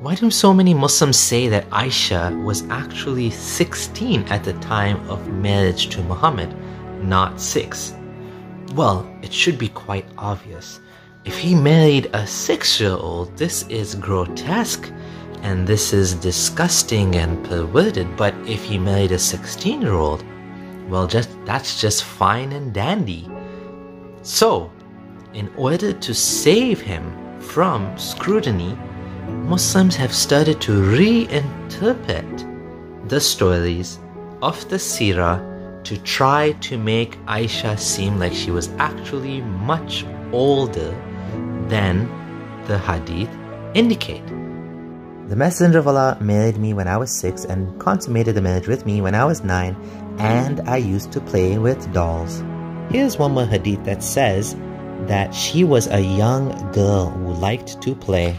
Why do so many Muslims say that Aisha was actually 16 at the time of marriage to Muhammad, not 6? Well, it should be quite obvious. If he married a 6 year old, this is grotesque and this is disgusting and perverted, but if he married a 16 year old, well, just that's just fine and dandy. So, in order to save him from scrutiny, Muslims have started to reinterpret the stories of the Sirah to try to make Aisha seem like she was actually much older than the hadith indicate. The Messenger of Allah married me when I was six and consummated the marriage with me when I was nine, and I used to play with dolls. Here's one more hadith that says that she was a young girl who liked to play